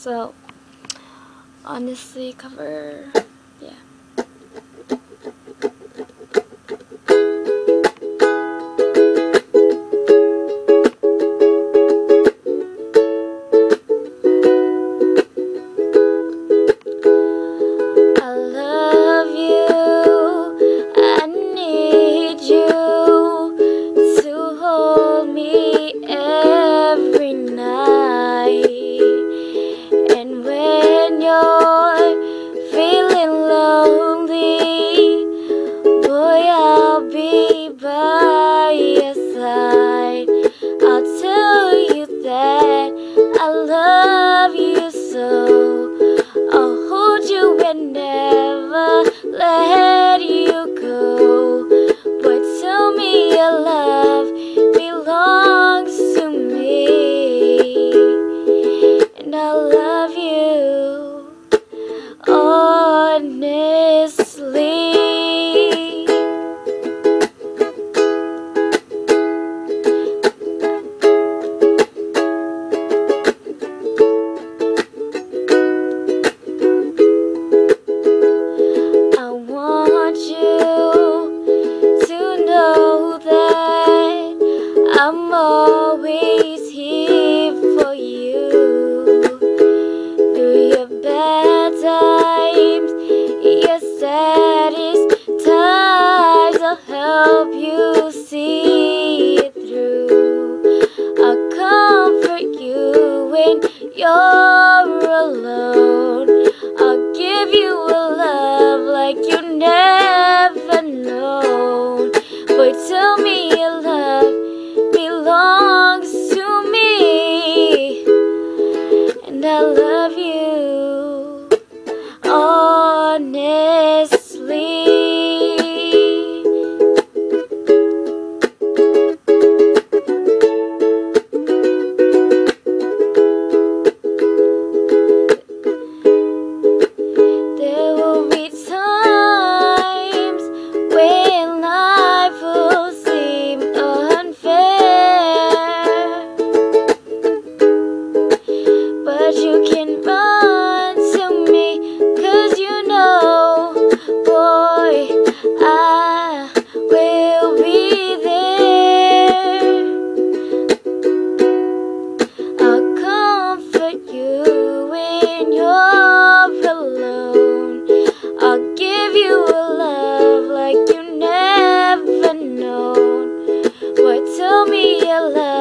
So, honestly, cover, yeah. never let always here for you. Through your bad times, your saddest times I'll help you see it through. I'll comfort you when you're your love.